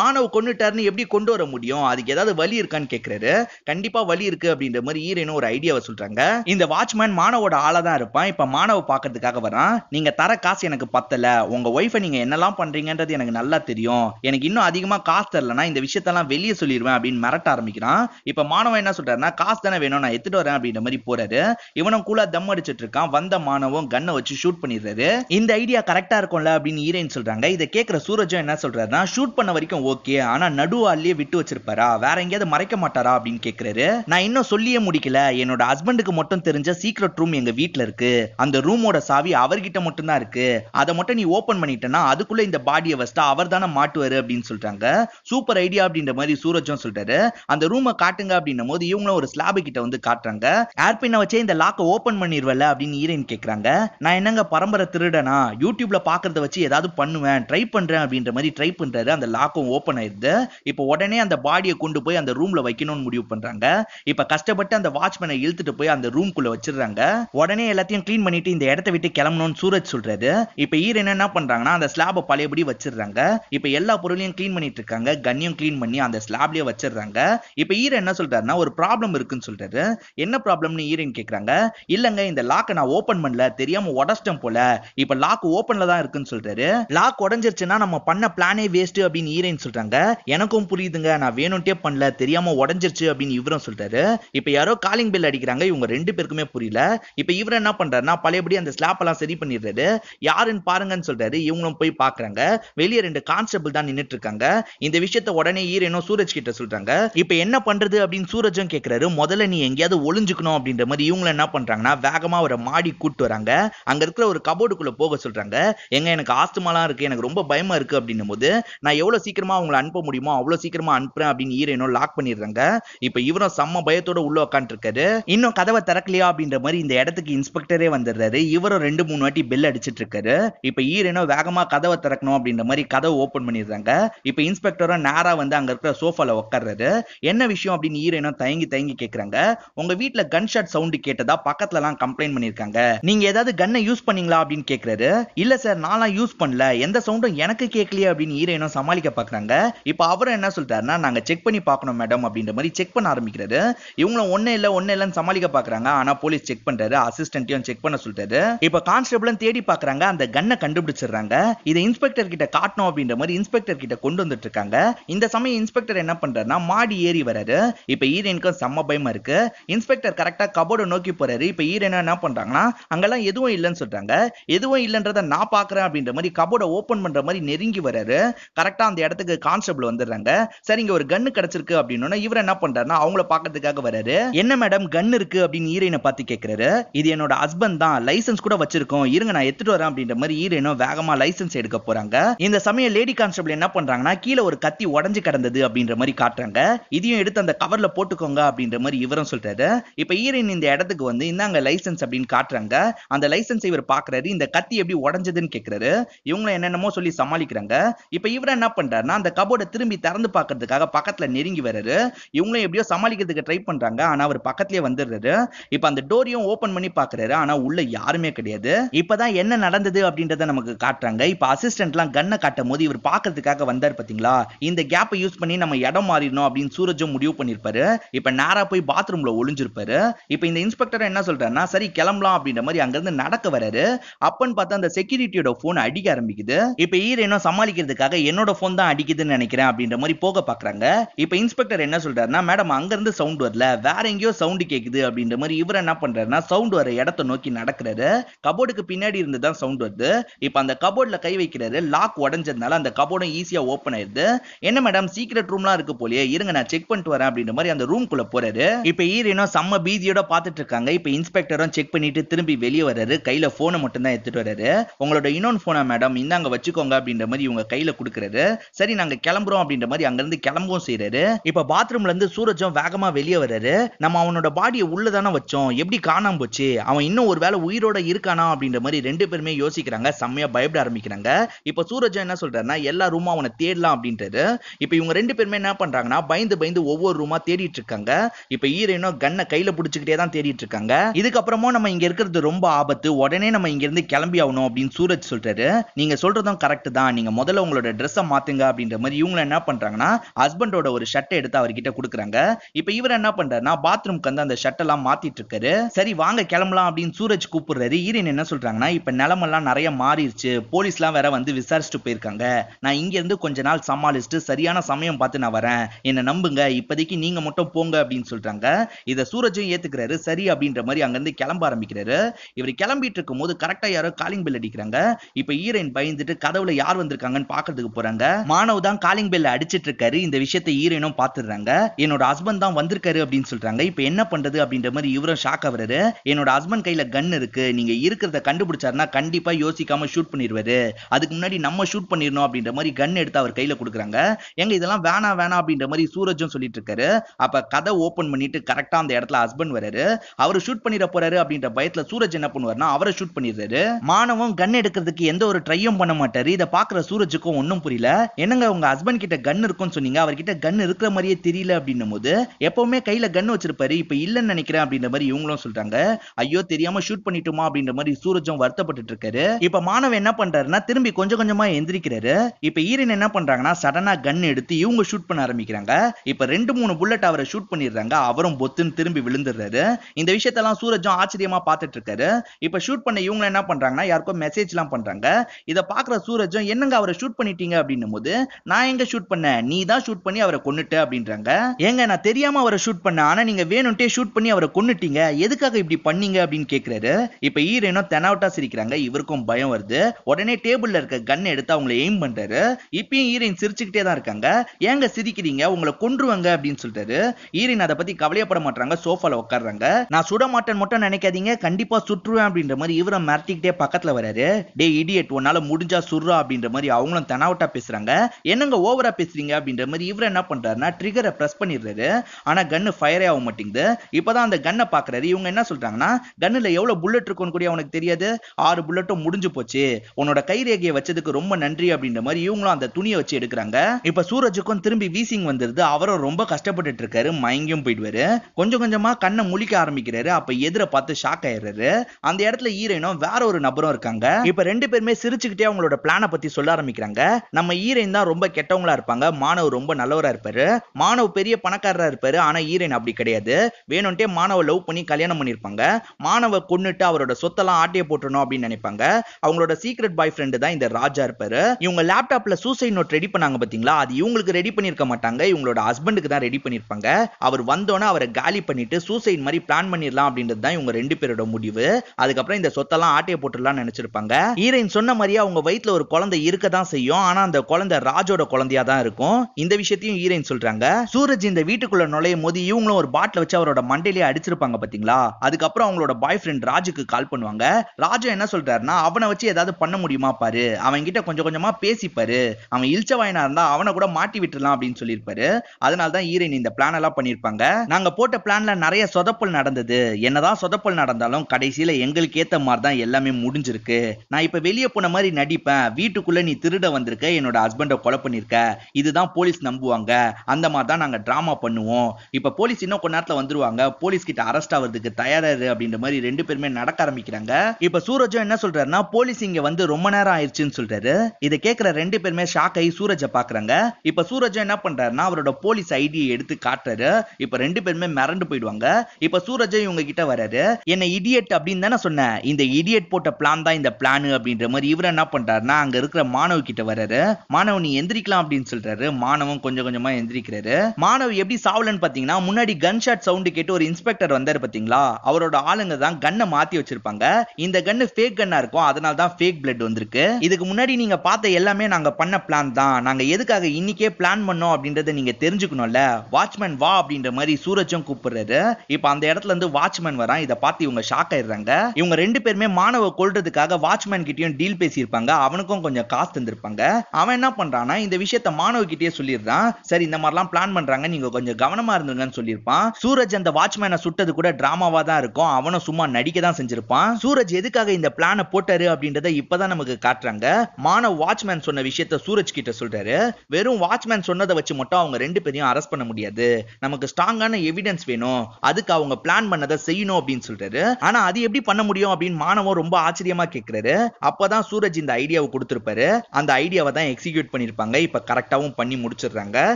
மாணவ கொண்டுட்டாருன்னு எப்படி கொண்டு வர முடியும்? அதுக்கு ஏதாவது வழி இருக்கான்னு கேக்குறாரு. கண்டிப்பா வழி இருக்கு அப்படின்ற மாதிரி ஈரனும் ஒரு ஐடியாவை சொல்றாங்க. இந்த வாட்ச்மேன் மாணவோட ஆளா தான் இருப்பான். இப்ப மாணவ பாக்குறதுக்காக வரான். நீங்க தர காசு எனக்கு பத்தல. உங்க ஒய்ஃபை நீங்க என்னெல்லாம் பண்றீங்கன்றது எனக்கு நல்லா தெரியும். எனக்கு இன்னும் அதிகமா காசு தரலனா இந்த விஷயத்தெல்லாம் வெளியே சொல்லிடுவேன் அப்படின்னு மிரட்ட ஆரம்பிக்கிறான். இப்ப மாணவன் என்ன சொல்றாருன்னா காசு தானே வேணும் நான் எடுத்துட்டு வரேன் அப்படின்ற மாதிரி போறாரு. இவனும் கூலா தம் அடிச்சிட்டு இருக்கான். வந்த மாணவன் கண்ணை வச்சு ஷூட் பண்ணிடுறாரு. இந்த ஐடியா கரெக்டா இருக்கும்ல அப்படின்னு ஹீரோயின் சொல்றாங்க. இதை கேட்கிற சூரஜும் என்ன சொல்றாருன்னா ஷூட் பண்ண வரைக்கும் ஓகே ஆனா நடுவாலேயே விட்டு வச்சிருப்பாரா? வேற எங்கேயாவது மறைக்க மாட்டாரா? அப்படின்னு கேட்கிறாரு நான் இன்னும் சொல்லியே முடிக்கல. என்னோட ஹஸ்பண்டுக்கு மட்டும் தெரிஞ்ச சீக்ரெட் ரூம் எங்க வீட்ல இருக்கு. அந்த ரூமோட சாவி அவர்கிட்ட மட்டும் தான் இருக்கு. அதை மட்டும் நீ ஓபன் பண்ணிட்டனா அதுக்குள்ள இந்த பாடியை வச்சுட்டா அவர் தானே மாட்டுவாரு அப்படின்னு சொல்றாங்க. சூப்பர் ஐடியா அப்படின்ற மாதிரி சூரஜும் சொல்றாரு. அந்த ரூமை காட்டுங்க அப்படின்னும் போது இவங்களும் ஒரு ஸ்லாபு கிட்ட வந்து காட்டுறாங்க. ஏர்பின்னை வச்சே இந்த லாக்கை ஓபன் பண்ணிடுவல அப்படின்னு ஹீரோயின் கேக்குறாங்க. நான் என்னங்க பரம்பரை திருடனா? யூடியூப்ல பாக்குறத வச்சு ஏதாவது பண்ணுவேன் ட்ரை பண்றேன் அப்படின்ற மாதிரி ட்ரை பண்றாரு. அந்த லாக்கும் ஓபன் ஆயிருது. இப்போ உடனே அந்த பாடியை கொண்டு போய் அந்த ரூம்ல வைக்கணும்னு முடிவு பண்றாங்க. இப்ப கஷ்டப்பட்டு அந்த வாட்ச்மேனை இழுத்துட்டு போய் அந்த ரூம்குள்ள வச்சிடுறாங்க. உடனே எல்லாத்தையும் கிளீன் பண்ணிட்டு இந்த இடத்த விட்டு கிளம்பணும்னு சூரஜ் சொல்றாரு இப்ப ஈரன் என்ன பண்றாங்கன்னா அந்த ஸ்லாப பழையபடி வச்சிடுறாங்க. இப்ப எல்லா பொருளையும் கிளீன் பண்ணிட்டு இருக்காங்க. கன்னியும் கிளீன் பண்ணி அந்த ஸ்லாப்லயே வச்சிடுறாங்க. இப்ப ஈரன் என்ன சொல்றாருன்னா ஒரு ப்ராப்ளம் இருக்குன்னு சொல்றாரு. என்ன ப்ராப்ளம்னு ஈரன் கேக்குறாங்க இல்லங்க இந்த லாக்கை நான் ஓபன் பண்ணல தெரியாம உடச்சிட்டேன் போல. இப்ப லாக் ஓபன்ல தான் இருக்குன்னு சொல்றாரு. லாக் உடஞ்சிருச்சுன்னா நம்ம பண்ண பிளானே வேஸ்ட் அப்படின்னு ஈரன் சொல்றாங்க. எனக்கும் புரியுதுங்க நான் வேணும்ட்டே பண்ணல தெரியாம உடஞ்சிருச்சு அப்படின்னு இவரும் சொல்றாரு. இப்ப யாரோ காலிங் பெல் அடிக்கிறாங்க இவங்க ரெண்டு பேருக்குமே யாருக்குமே புரியல. இப்ப இவர் என்ன பண்றாருன்னா பழையபடி அந்த ஸ்லாப் எல்லாம் சரி பண்ணிடுறாரு. யாருன்னு பாருங்கன்னு சொல்றாரு. இவங்களும் போய் பாக்குறாங்க. வெளியே ரெண்டு கான்ஸ்டபிள் தான் நின்றுட்டு இருக்காங்க இந்த விஷயத்த உடனே ஈரனும் சூரஜ் கிட்ட சொல்றாங்க. இப்ப என்ன பண்றது அப்படின்னு சூரஜும் கேக்குறாரு. முதல்ல நீ எங்கேயாவது ஒளிஞ்சுக்கணும் அப்படின்ற மாதிரி இவங்களும் என்ன பண்றாங்கன்னா வேகமா ஒரு மாடி கூட்டு வராங்க. அங்க இருக்கிற ஒரு கபோர்டுக்குள்ள போக சொல்றாங்க. எங்க எனக்கு ஆஸ்துமாலாம் இருக்கு. எனக்கு ரொம்ப பயமா இருக்கு அப்படின்னும் போது நான் எவ்வளவு சீக்கிரமா அவங்களை அனுப்ப முடியுமோ அவ்வளவு சீக்கிரமா அனுப்புறேன் அப்படின்னு ஈரனும் லாக் பண்ணிடுறாங்க. இப்ப இவரும் செம்ம பயத்தோட உள்ள உட்காந்துருக்காரு இன்னும் கதவை திறக்கலையா அப்படின்ற மாதிரி இந்த இடத்துக்கு இன்ஸ்பெக்டரே வந்துடுறாரு. இவரும் ரெண்டு மூணு வாட்டி பெல் அடிச்சிட்டு இருக்காரு இப்ப ஈரனோ வேகமா கதவை திறக்கணும் அப்படின்ற மாதிரி கதவை ஓபன் பண்ணிடுறாங்க. இப்ப இன்ஸ்பெக்டரும் நேரா வந்து அங்க இருக்கிற சோஃபால உட்கார்றாரு என்ன விஷயம் அப்படின்னு ஈரனோ தயங்கி தயங்கி கேக்குறாங்க. உங்க வீட்டுல கன் ஷாட் சவுண்ட் கேட்டதா பக்கத்துல எல்லாம் கம்ப்ளைண்ட் பண்ணிருக்காங்க நீங்க ஏதாவது கன்னை யூஸ் பண்ணீங்களா அப்படின்னு கேக்குறாரு. இல்ல சார் நான்லாம் யூஸ் பண்ணல. எந்த சவுண்டும் எனக்கு கேட்கலையே அப்படின்னு ஈரனோ சமாளிக்க பாக்குறாங்க. இப்ப அவரும் என்ன சொல்றாருன்னா நாங்க செக் பண்ணி பார்க்கணும் மேடம் அப்படின்ற மாதிரி செக் பண்ண ஆரம்பிக்கிறாரு. இவங்களும் ஒன்னும் இல்ல ஒன்னும் இல்லன்னு சமாளிக்க பாக்குறாங்க. ஆனா போலீஸ் செக் பண்றாரு அசிஸ்டன்ட்டையும் செக் பண்ண சொல்றாரு இப்ப கான்ஸ்டபிளும் தேடி பாக்குறாங்க அந்த கண்ணை கண்டுபிடிச்சிடுறாங்க. இதை இன்ஸ்பெக்டர் கிட்ட காட்டணும் அப்படின்ற மாதிரி இன்ஸ்பெக்டர் கிட்ட கொண்டு வந்துட்டு இருக்காங்க. இந்த சமயம் இன்ஸ்பெக்டர் என்ன பண்றாருன்னா மாடி ஏறி வராரு. இப்ப ஈரனுக்கும் செம்ம பயமா இருக்கு. இன்ஸ்பெக்டர் கரெக்டா கபோர்டை நோக்கி போறாரு. இப்ப ஈரன் என்ன பண்றாங்கன்னா அங்கெல்லாம் எதுவும் இல்லைன்னு சொல்றாங்க. எதுவும் இல்லைன்றத நான் பாக்குறேன் அப்படின்ற மாதிரி கபோர்டை ஓபன் பண்ற மாதிரி நெருங்கி வராரு. கரெக்டா அந்த இடத்துக்கு கான்ஸ்டபிள் வந்துடுறாங்க. சரி இங்க ஒரு கன்னு கிடைச்சிருக்கு அப்படின்னு இவர் என்ன பண்றாருன்னா அவங்கள பாக்கிறதுக்காக வராரு. என்ன மேடம் கன் இருக்கு அப்படின்னு ஈரனை பார்த்து கேட்கிறாரு இது என்னோட ஹஸ்பண்ட் தான் லைசன்ஸ் கூட வச்சிருக்கோம். இருங்க நான் எடுத்துட்டு வரேன் அப்படின்ற மாதிரி ஈரனோ வேகமா லைசன்ஸ் எடுக்க போறாங்க. இந்த சமயம் லேடி கான்ஸ்டபிள் என்ன பண்றாங்கன்னா கீழே ஒரு கத்தி உடஞ்சு கிடந்தது அப்படின்ற மாதிரி காட்டுறாங்க. இதையும் எடுத்து அந்த கவர்ல போட்டுக்கோங்க அப்படின்ற மாதிரி இவரும் சொல்றாரு. இப்ப ஈரன் இந்த இடத்துக்கு வந்து இந்தாங்க லைசன்ஸ் அப்படின்னு காட்டுறாங்க. அந்த லைசன்ஸ் இவர் பாக்குறாரு. இந்த கத்தி எப்படி உடஞ்சதுன்னு கேக்குறாரு. இவங்களும் என்னென்னமோ சொல்லி சமாளிக்கிறாங்க. இப்ப இவர் என்ன பண்றாருன்னா அந்த கபோர்டை திரும்பி திறந்து பாக்குறதுக்காக பக்கத்துல நெருங்கி வர்றாரு. இவங்களும் எப்படியோ சமாளிக்கிறதுக்கு ட்ரை பண்றாங்க. ஆனா அவர் பக்கத்துலயே வந்துடுறாரு. இப்ப அந்த டோரையும் ஓபன் பண்ணி பாக்குறாரு. ஆனா உள்ள யாருமே கிடையாது. இப்பதான் என்ன நடந்தது அப்படின்றத நமக்கு காட்டுறாங்க. இப்ப அசிஸ்டன்ட்லாம் கண்ணை காட்டும் போது இவர் பாக்குறதுக்காக வந்தார் பாத்தீங்களா? இந்த கேப்பை யூஸ் பண்ணி நம்ம இடம் மாறிடணும் அப்படின்னு சூரஜும் முடிவு பண்ணிருப்பாரு. இப்ப நேரா போய் பாத்ரூம்ல ஒளிஞ்சிருப்பாரு. இப்ப இந்த இன்ஸ்பெக்டர் என்ன சொல்றாருன்னா சரி கிளம்பலாம் அப்படின்ற மாதிரி அங்கிருந்து நடக்க வராரு. அப்பன்னு பார்த்தா அந்த செக்யூரிட்டியோட போன் அடிக்க ஆரம்பிக்குது. இப்ப ஈரனும் சமாளிக்கிறதுக்காக என்னோட போன் தான் அடிக்குதுன்னு நினைக்கிறேன் அப்படின்ற மாதிரி போக பாக்குறாங்க. இப்ப இன்ஸ்பெக்டர் என்ன சொல்றாருன்னா மேடம் அங்க இருந்து சவுண்ட் வரல. வேற எங்கேயோ சவுண்ட் கேக்குது அப்படின்ற மாதிரி இவரை என்ன பண்றாருன்னா சவுண்ட் வர இடத்த நோக்கி நடக்கிறாரு. கபோர்டுக்கு பின்னாடி இருந்து தான் சவுண்ட் வருது. இப்போ அந்த கபோர்டில் கை வைக்கிறாரு. லாக் உடஞ்சதுனால அந்த கபோர்டும் ஈஸியாக ஓப்பன் ஆயிருது. என்ன மேடம் சீக்ரெட் ரூம்லாம் இருக்கு போலயே. இருங்க நான் செக் பண்ணிட்டு வரேன் அப்படின்ற மாதிரி அந்த ரூம்குள்ள போறாரு. இப்போ ஈரனும் செம்ம பீதியோட பார்த்துட்டு இருக்காங்க. இப்போ இன்ஸ்பெக்டரும் செக் பண்ணிட்டு திரும்பி வெளியே வர்றாரு. கையில போனை மட்டும் தான் எடுத்துட்டு வர்றாரு. உங்களோட இன்னொன்னு போனா மேடம் இந்தாங்க வச்சுக்கோங்க அப்படின்ற மாதிரி இவங்க கையில கொடுக்குறாரு. சரி நாங்க கிளம்புறோம் அப்படின்ற மாதிரி அங்கிருந்து கிளம்பவும் செய்யறாரு இப்போ பாத்ரூம்ல இருந்து சூரஜும் வேகமா வெளியே வர்றாரு. நம்ம அவனோட பாடியை உள்ளதானே வச்சோம். எப்படி காணாம போச்சு? அவன் இன்னும் ஒரு வேளை உயிரோட இருக்கானா அப்படின்ற மாதிரி ரெண்டு பேருமே யோசிக்கிறாங்க. செம்மையா பயப்பட ஆரம்பிக்கிறாங்க. இப்ப சூரஜா என்ன சொல்றாருன்னா எல்லா ரூமும் அவனை தேடலாம் அப்படின்றது இப்ப இவங்க ரெண்டு பேருமே என்ன பண்றாங்கன்னா பயந்து பயந்து ஒவ்வொரு ரூமா தேடிட்டு இருக்காங்க. இப்ப ஈரனும் கண்ணை கையில பிடிச்சிக்கிட்டே தான் தேடிட்டு இருக்காங்க. இதுக்கப்புறமும் நம்ம இங்க இருக்கிறது ரொம்ப ஆபத்து. உடனே நம்ம இங்க இருந்து கிளம்பி ஆகணும் அப்படின்னு சூரஜ் சொல்றாரு. நீங்க சொல்றதும் கரெக்ட் தான். நீங்க முதல்ல உங்களோட ட்ரெஸ்ஸை மாத்துங்க அப்படின்ற மாதிரி இவங்க என்ன பண்றாங்கன்னா ஹஸ்பண்டோட ஒரு ஷர்ட்டை எடுத்து அவர்கிட்ட கொடுக்குறாங்க. இப்ப இவர் என்ன பண்றாருன்னா பாத்ரூம்க்கு வந்து அந்த ஷர்ட்டெல்லாம் எல்லாம் இருக்க இருக்காரு சரி வாங்க கிளம்பலாம் அப்படின்னு சூரஜ் கூப்பிடுறாரு. ஈரன் என்ன சொல்றாங்கன்னா இப்ப நிலமெல்லாம் நிறைய மாறிடுச்சு. போலீஸ்லாம் வேற வந்து விசாரிச்சுட்டு போயிருக்காங்க. நான் இங்க இருந்து கொஞ்ச நாள் சமாளிச்சுட்டு சரியான சமயம் பார்த்து நான் வரேன். என்ன நம்புங்க. இப்போதைக்கு நீங்க மட்டும் போங்க அப்படின்னு சொல்றாங்க. இத சூரஜும் ஏத்துக்கிறாரு. சரி அப்படின்ற மாதிரி அங்கிருந்து கிளம்ப ஆரம்பிக்கிறாரு. இவர் கிளம்பிட்டு இருக்கும் போது கரெக்டா யாரோ காலிங் பெல் அடிக்கிறாங்க. இப்ப ஈரன் பயந்துட்டு கதவுல யார் வந்திருக்காங்கன்னு பாக்குறதுக்கு போறாங்க. மாணவ தான் காலிங் பெல் அடிச்சிட்டு இருக்காரு. இந்த விஷயத்தை ஈரனும் பாத்துடுறாங்க என்னோட ஹஸ்பண்ட் தான் வந்திருக்காரு அப்படின்னு சொல்றாங்க. இப்ப என்ன பண்றது அப்படின்ற மாதிரி இவரும் ஷாக் ஆகுறாரு. என்னோட ஹஸ்பண்ட் கையில கன் இருக்கு. நீங்க இருக்கிறத கண்டுபிடிச்சாருன்னா கண்டிப்பா யோசிக்காம ஷூட் பண்ணிடுவாரு. அதுக்கு முன்னாடி நம்ம ஷூட் பண்ணிடணும் அப்படின்ற மாதிரி கன் எடுத்து அவர் கையில கொடுக்குறாங்க. எங்க இதெல்லாம் வேணாம் வேணாம் அப்படின்ற மாதிரி சூரஜும் சொல்லிட்டு இருக்காரு. அப்ப கதை ஓபன் பண்ணிட்டு கரெக்டா அந்த இடத்துல ஹஸ்பண்ட் வராரு. அவரு ஷூட் பண்ணிட போறாரு அப்படின்ற பயத்துல சூரஜ் என்ன பண்ணுவாருன்னா அவரை ஷூட் பண்ணிடுறாரு. மாணவன் கன் எடுக்கிறதுக்கு எந்த ஒரு ட்ரையும் பண்ண மாட்டாரு. இதை பாக்குற சூரஜுக்கும் ஒன்னும் புரியல. என்னங்க உங்க ஹஸ்பண்ட் கிட்ட கன் இருக்கும்னு சொன்னீங்க? அவர்கிட்ட கன் இருக்கிற மாதிரியே தெரியல அப்படின்னும் போது எப்பவுமே கையில கன் வச்சிருப்பாரு. இப்ப இல்லைன்னு நினைக்கிறேன் அப்படின்ற மாதிரி இவங்களும் சொல்றாங்க ஐயோ தெரியாம ஷூட் பண்ணிட்டோமா? அப்படின்ற மாதிரி சூரஜும் வருத்தப்பட்டு இருக்காரு. இப்ப மாணவன் என்ன பண்றாருன்னா திரும்பி கொஞ்சம் கொஞ்சமா எந்திரிக்கிறாரு. இப்ப ஈரன் என்ன பண்றாங்கன்னா சடனா கன் எடுத்து இவங்க ஷூட் பண்ண ஆரம்பிக்கிறாங்க. இப்ப ரெண்டு மூணு புல்லட் அவரை ஷூட் பண்ணிடுறாங்க. அவரும் பொத்துன்னு திரும்பி விழுந்துடுறாரு. இந்த விஷயத்தெல்லாம் சூரஜும் ஆச்சரியமா பார்த்துட்டு இருக்காரு. இப்ப ஷூட் பண்ண இவங்க என்ன பண்றாங்கன்னா யாருக்கோ மெசேஜ் எல்லாம் பண்றாங்க. இத பாக்குற சூரஜும் என்னங்க அவரை ஷூட் பண்ணிட்டீங்க? அப்படின்னும் போது நான் எங்க ஷூட் பண்ணேன் நீ தான் ஷூட் பண்ணி அவரை கொன்னுட்ட அப்படின்றாங்க. ஏங்க நான் தெரியாம அவரை ஷூட் பண்ணேன். ஆனா நீங்க வேணும்ட்டே ஷூட் பண்ணி அவரை கொன்னுட்டீங்க. எதுக்காக இப்படி பண்ணீங்க அப்படின்னு கேட்கிறாரு இப்ப ஈரனோ தெனாவட்டா சிரிக்கிறாங்க. இவருக்கும் பயம் வருது. உடனே டேபிள்ல இருக்க கன் எடுத்து அவங்கள எய்ம் பண்றாரு. இப்பயும் ஈரன் சிரிச்சுக்கிட்டே தான் இருக்காங்க. ஏங்க சிரிக்கிறீங்க? உங்களை கொன்றுவாங்க அப்படின்னு சொல்றாரு. ஈரன் அதை பத்தி கவலையப்பட மாட்டாங்க சோஃபால உட்காடுறாங்க நான் சுட மாட்டேன் மட்டும் நினைக்காதீங்க. கண்டிப்பா சுற்றுவேன் அப்படின்ற மாதிரி இவரை மிரட்டிக்கிட்டே பக்கத்துல வராரு டே இடியட் உன்னால முடிஞ்சா சுடுறா அப்படின்ற மாதிரி அவங்களும் தெனாவட்டா பேசுறாங்க. என்னங்க ஓவரா பேசுறீங்க அப்படின்ற மாதிரி இவர் என்ன பண்றாருன்னா ட்ரிகரை பிரஸ் பண்ணிடுறாரு. ஆனா கன்னு ஃபயரே ஆக மாட்டேங்குது. இப்பதான் அந்த கன்னை பாக்குற பாக்குறாரு இவங்க என்ன சொல்றாங்கன்னா கன்னுல எவ்வளவு புல்லட் இருக்கும்னு கூட அவனுக்கு தெரியாது. ஆறு புல்லட்டும் முடிஞ்சு போச்சு. உன்னோட கைரேகையை வச்சதுக்கு ரொம்ப நன்றி அப்படின்ற மாதிரி இவங்களும் அந்த துணியை வச்சு எடுக்கிறாங்க. இப்ப சூரஜுக்கும் திரும்பி வீசிங் வந்துருது. அவரும் ரொம்ப கஷ்டப்பட்டுட்டு இருக்காரு. மயங்கியும் போயிடுவாரு. கொஞ்சம் கொஞ்சமா கண்ணை முழிக்க ஆரம்பிக்கிறாரு. அப்ப எதிர பார்த்து ஷாக் ஆயிடுறாரு. அந்த இடத்துல ஈரனும் வேற ஒரு நபரும் இருக்காங்க. இப்ப ரெண்டு பேருமே சிரிச்சுக்கிட்டே அவங்களோட பிளானை பத்தி சொல்ல ஆரம்பிக்கிறாங்க. நம்ம ஈரன் தான் ரொம்ப கெட்டவங்களா இருப்பாங்க. மாணவ் ரொம்ப நல்லவரா இருப்பாரு. மாணவ் பெரிய பணக்காரரா இருப்பாரு. ஆனா ஈரன் அப்படி கிடையாது. வேணும்ட்டே மாணவ லவ் பண்ணி கல்யாணம் பண்ணியிருப்பாங்க மாணவ கொன்னுட்டு அவரோட சொத்தெல்லாம் ஆட்டிய போட்டணும் அப்படின்னு நினைப்பாங்க. அவங்களோட சீக்ரெட் பாய் ஃப்ரெண்டு தான் இந்த ராஜா இருப்பாரு. இவங்க லேப்டாப்ல சூசைட் நோட் ரெடி பண்ணாங்க பாத்தீங்களா? அது இவங்களுக்கு ரெடி பண்ணிருக்க மாட்டாங்க. இவங்களோட ஹஸ்பண்டுக்கு தான் ரெடி பண்ணிருப்பாங்க. அவர் வந்தோன்னே அவரை காலி பண்ணிட்டு சூசைட் மாதிரி பிளான் பண்ணிடலாம் அப்படின்றது தான் இவங்க ரெண்டு பேரோட முடிவு. அதுக்கப்புறம் இந்த சொத்தெல்லாம் ஆட்டிய போட்டுடலாம் நினைச்சிருப்பாங்க. ஹீரோயின் சொன்ன மாதிரியே அவங்க வயித்துல ஒரு குழந்தை இருக்க தான் செய்யும். ஆனா அந்த குழந்தை ராஜோட குழந்தையா தான் இருக்கும். இந்த விஷயத்தையும் ஹீரோயின் சொல்றாங்க. சூரஜ் இந்த வீட்டுக்குள்ள நுழையும் போது இவங்களும் ஒரு பாட்டில் வச்சு அவரோட மண்டையிலேயே அடிச்சிருப்பாங்க பாத்தீங்களா? அதுக்கப்புறம் அவங்களோட பாய் ஃப்ரெண்ட் ராஜுக்கு கால் பண்ணுவாங்க. ராஜா என்ன சொல்றாருன்னா அவனை வச்சு ஏதாவது பண்ண முடியுமா பாரு? அவன் கிட்ட கொஞ்சம் கொஞ்சமா பேசிப்பாரு அவன் இழிச்சவாயனா இருந்தா அவனை கூட மாட்டி விட்டுலாம் அப்படின்னு சொல்லியிருப்பாரு. அதனால தான் ஈரன் இந்த பிளான் எல்லாம் பண்ணியிருப்பாங்க. நாங்க போட்ட பிளான்ல நிறைய சொதப்பல் நடந்தது. என்னதான் சொதப்பல் நடந்தாலும் கடைசியில எங்களுக்கு ஏத்த மாதிரி தான் எல்லாமே முடிஞ்சிருக்கு. நான் இப்ப வெளியே போன மாதிரி நடிப்பேன். வீட்டுக்குள்ள நீ திருட வந்திருக்க. என்னோட ஹஸ்பண்டை கொலை பண்ணிருக்க இதுதான் போலீஸ் நம்புவாங்க. அந்த மாதிரி தான் நாங்க டிராமா பண்ணுவோம். இப்ப போலீஸ் இன்னும் கொஞ்ச நேரத்துல வந்துருவாங்க. போலீஸ் கிட்ட அரெஸ்ட் ஆகிறதுக்கு தயாராரு அப்படின்ற மாதிரி ரெண்டு பேருமே நடக்க ஆரம்பிக்கிறாங்க. இப்ப சூரஜும் என்ன சொல்றாருன்னா போலீஸ் இங்க வந்து ரொம்ப நேரம் ஆயிடுச்சுன்னு சொல்றாரு. இதை கேட்கிற ரெண்டு பேருமே ஷாக் ஆகி சூரஜை பாக்குறாங்க. இப்ப சூரஜும் என்ன பண்றாருன்னா அவரோட போலீஸ் ஐடியை எடுத்து காட்டுறாரு. இப்ப ரெண்டு பேருமே மிரண்டு போயிடுவாங்க. இப்ப சூரஜும் இவங்க கிட்ட வராரு. என்ன இடியட் அப்படின்னு தானே சொன்னேன். இந்த இடியட் போட்ட பிளான் தான் இந்த பிளான் அப்படின்ற மாதிரி இவர் என்ன பண்றாருன்னா அங்க இருக்கிற மாணவ கிட்ட வராரு. மாணவ நீ எந்திரிக்கலாம் அப்படின்னு சொல்றாரு. மாணவன் கொஞ்சம் கொஞ்சமா எந்திரிக்கிறாரு. மாணவ எப்படி சாவலன்னு பாத்தீங்கன்னா முன்னாடி கன் ஷாட் சவுண்ட் கேட்டு ஒரு இன்ஸ்பெக்டர் வந்தாரு பாத்தீங்களா? அவரோட ஆளுங்க தான் கண்ணை மாத்தி வச்சிருப்பாங்க. இந்த கன்னு ஃபேக் கன்னா இருக்கும். அதனால தான் ஃபேக் பிளட் வந்திருக்கு. இதுக்கு முன்னாடி நீங்க பார்த்த எல்லாமே நாங்க பண்ண பிளான் தான். நாங்க எதுக்காக இன்னைக்கே பிளான் பண்ணோம் அப்படின்றத நீங்க தெரிஞ்சுக்கணும்ல? வாட்ச்மேன் வா அப்படின்ற மாதிரி சூரஜும் கூப்பிடுறாரு. இப்ப அந்த இடத்துல இருந்து வாட்ச்மேன் வரான். இதை பார்த்து இவங்க ஷாக் ஆயிடுறாங்க. இவங்க ரெண்டு பேருமே மாணவ கொள்றதுக்காக வாட்ச்மேன் கிட்டயும் டீல் பேசியிருப்பாங்க. அவனுக்கும் கொஞ்சம் காசு தந்திருப்பாங்க. அவன் என்ன பண்றான்னா இந்த விஷயத்த மாணவ கிட்டே சொல்லிடுறான். சரி இந்த மாதிரிலாம் பிளான் பண்றாங்க. நீங்க கொஞ்சம் கவனமா இருந்துங்கன்னு சொல்லியிருப்பான். சூரஜ் அந்த வாட்ச்மேனை சுட்டது கூட டிராமாவா தான் இருக்கும். அவனும் சும்மா நடிக்க தான் செஞ்சிருப்பான். சூரஜ் எதுக்காக இந்த பிளானை போட்டாரு அப்படின்றத இப்பதான் நமக்கு காட்டுறாங்க. மாணவ் வாட்ச்மேன் சொன்ன விஷயத்த சூரஜ் கிட்ட சொல்றாரு. வெறும் வாட்ச்மேன் சொன்னதை வச்சு மட்டும் அவங்க ரெண்டு பேரையும் அரெஸ்ட் பண்ண முடியாது. நமக்கு ஸ்ட்ராங்கான எவிடன்ஸ் வேணும். அதுக்கு அவங்க பிளான் பண்ணதை செய்யணும் அப்படின்னு சொல்றாரு. ஆனா அது எப்படி பண்ண முடியும் அப்படின்னு மாணவன் ரொம்ப ஆச்சரியமா கேக்குறாரு. அப்பதான் சூரஜ் இந்த ஐடியாவை கொடுத்திருப்பாரு. அந்த ஐடியாவை தான் எக்ஸிக்யூட் பண்ணிருப்பாங்க. இப்ப கரெக்டாவும் பண்ணி முடிச்சிடுறாங்க.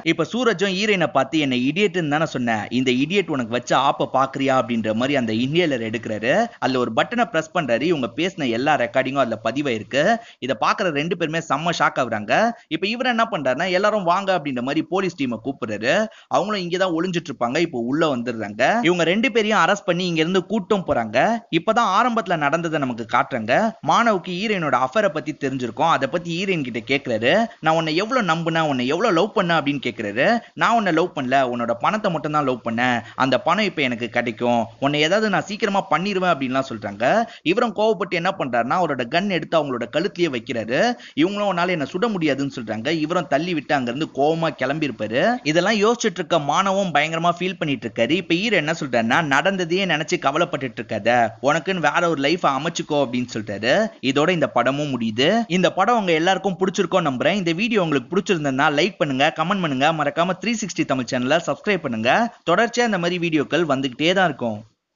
இப்ப சூரஜும் ஈரனை பார்த்து என்ன இடியட்னு தானே சொன்னேன் இந்த இடியட் உனக்கு வச்ச ஆப்ப பாக்குறியா? அப்படின்ற மாதிரி அந்த இன்ஹேலர் எடுக்கிறாரு. அதுல ஒரு பட்டனை பிரஸ் பண்றாரு. இவங்க பேசின எல்லா ரெக்கார்டிங்கும் அதுல பதிவாயிருக்கு. இதை பாக்குற ரெண்டு பேருமே செம்ம ஷாக் ஆகுறாங்க. இப்ப இவர் என்ன பண்றாருன்னா எல்லாரும் வாங்க அப்படின்ற மாதிரி போலீஸ் டீமை கூப்பிடுறாரு. அவங்களும் இங்கதான் ஒளிஞ்சிட்டு இருப்பாங்க இப்போ உள்ள வந்துடுறாங்க. இவங்க ரெண்டு பேரையும் அரெஸ்ட் பண்ணி இங்க இருந்து கூட்டம் போறாங்க. இப்பதான் ஆரம்பத்துல நடந்ததை நமக்கு காட்டுறாங்க. மாணவுக்கு ஈரனோட அஃபரை பத்தி தெரிஞ்சிருக்கும். அதை பத்தி ஈரன் கிட்ட கேக்குறாரு. நான் உன்னை எவ்வளவு நம்புனேன்? உன்னை எவ்வளவு லவ் பண்ண அப்படின்னு கேக்குறாரு. நான் உன்னை லவ் பண்ணல. உன்னோட பணத்தை மட்டும் தான் லவ் பண்ணேன். அந்த பணம் இப்ப எனக்கு கிடைக்கும். உன்னை ஏதாவது நான் சீக்கிரமா பண்ணிடுவேன் அப்படின்லாம் சொல்றாங்க. இவரும் கோவப்பட்டு என்ன பண்றாருன்னா அவரோட கன் எடுத்து அவங்களோட கழுத்தையே வைக்கிறாரு. இவங்களும் உன்னால என்ன சுட முடியாதுன்னு சொல்றாங்க. இவரும் தள்ளி விட்டு அங்க இருந்து கோவமா கிளம்பி இருப்பாரு இதெல்லாம் யோசிச்சுட்டு இருக்க மாணவம் பயங்கரமா ஃபீல் பண்ணிட்டு இருக்காரு இப்ப ஈர என்ன சொல்றாருன்னா நடந்ததையே நினைச்சு கவலைப்பட்டுட்டு இருக்காத உனக்குன்னு வேற ஒரு லைஃப் அமைச்சுக்கோ அப்படின்னு சொல்லிட்டாரு இதோட இந்த படமும் முடியுது. இந்த படம் உங்க எல்லாருக்கும் பிடிச்சிருக்கோம் நம்புறேன். இந்த வீடியோ உங்களுக்கு பிடிச்சிருந்தா லைக் பண்ணுங்க கமெண்ட் பண்ணுங்க. மறக்காம த்ரீ சிக்ஸ்டி தமிழ் சேனலை சப்ஸ்கிரைப் பண்ணுங்க. தொடர்ச்சியா இந்த மாதிரி வீடியோக்கள் வந்துகிட்டே தான் இருக்கும்.